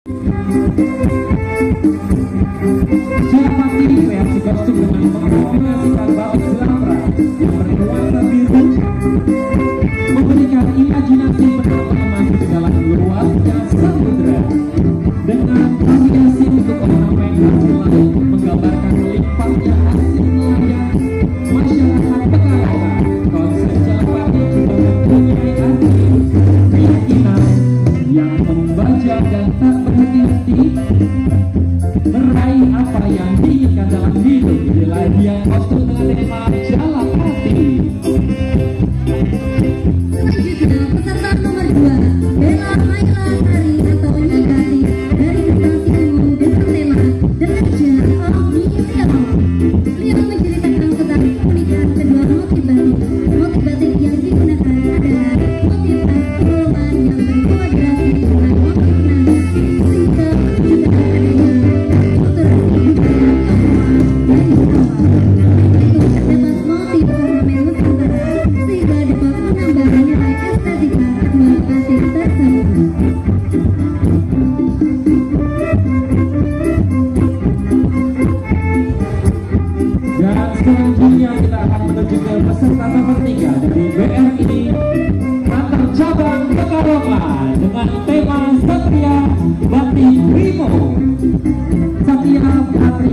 Siapa yang memberikan imajinasi Aroma dengan tema Satria Bakti Brimo. Satria Bakti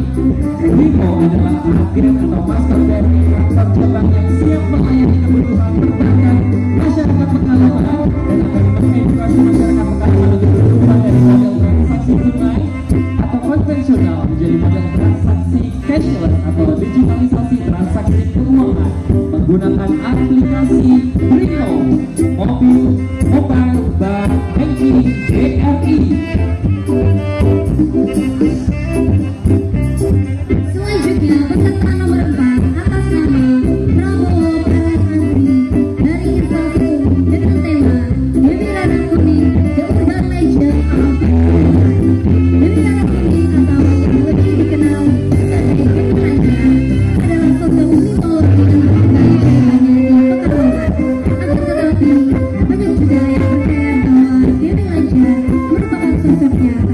Brimo adalah agen atau master dari kantor cabang yang siap melayani kebutuhan perbankan masyarakat Pekalongan dan akan mengedukasi masyarakat Pekalongan untuk berubah dari model transaksi tunai atau konvensional menjadi model transaksi cashless atau digitalisasi transaksi keuangan menggunakan aplikasi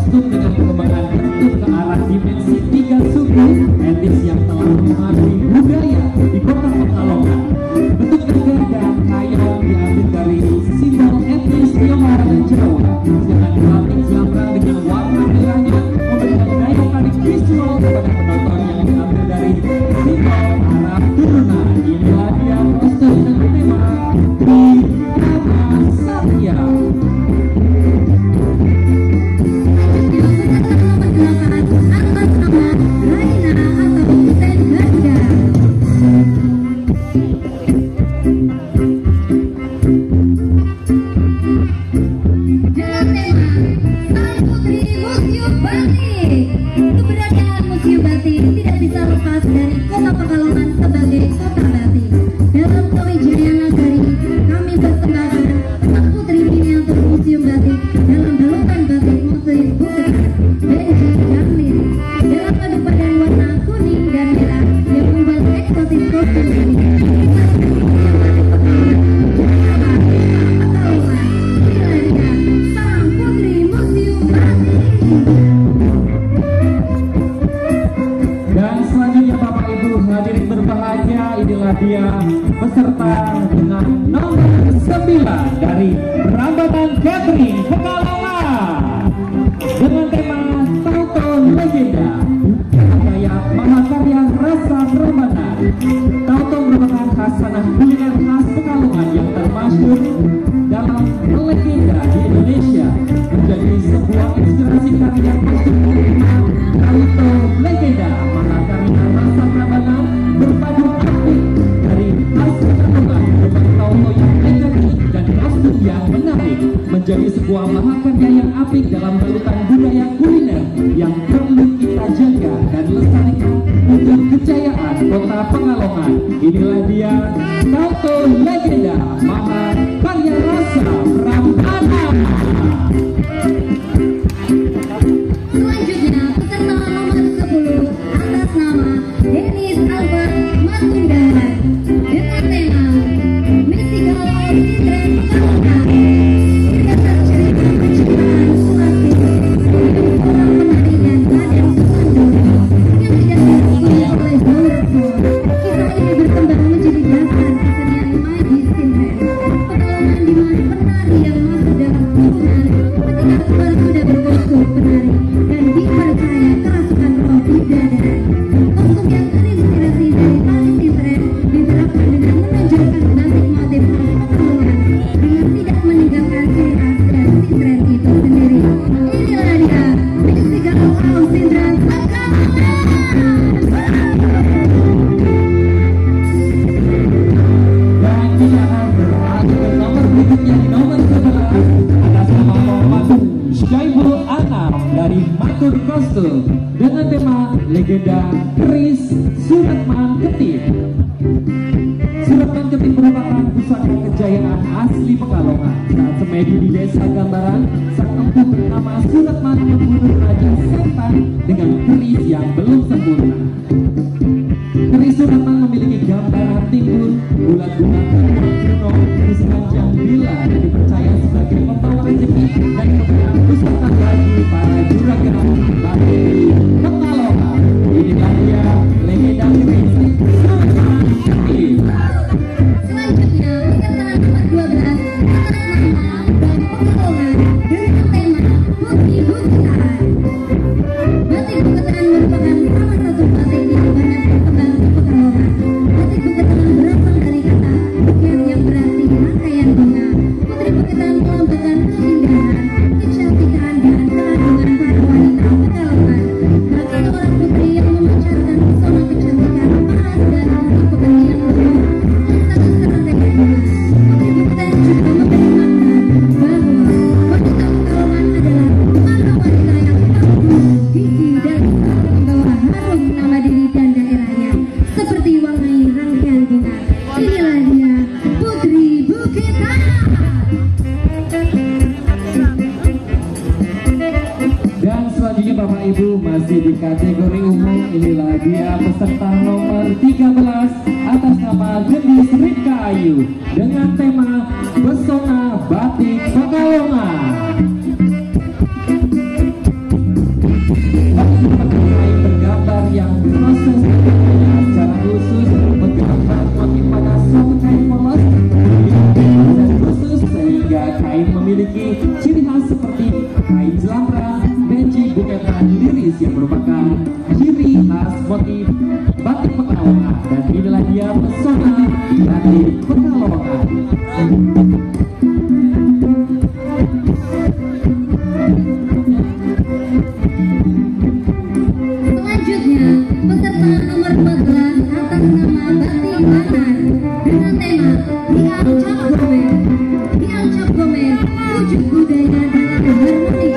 stupid dari Perambatan Gatri menjadi sebuah mahakarya yang apik dalam balutan budaya kuliner yang perlu kita jaga dan lestarikan untuk kejayaan kota Pengalongan. Inilah dia Tato Legenda Mama Restu dengan tema legenda Chris Suratman Ketip. Suratman Ketip merupakan pusaka kejayaan asli Pekalongan. Saat semedi di desa Gambaran, sang empu bernama Suratman membunuh raja setan dengan keris yang belum sempurna. Keris Suratman memiliki gambaran timbul bulat-bulat, dan kuno, sepanjang bila dipercaya sebagai pembawa rezeki dan kebenaran. di kategori umum inilah dia ya, peserta nomor 13 atas nama Gendis Ripka Ayu dengan tema Pesona Batik Pekalongan. Inilah dia pesona dari Pekalongan. Selanjutnya, peserta nomor 14 atas nama Bakti wujud budaya dalam harmoni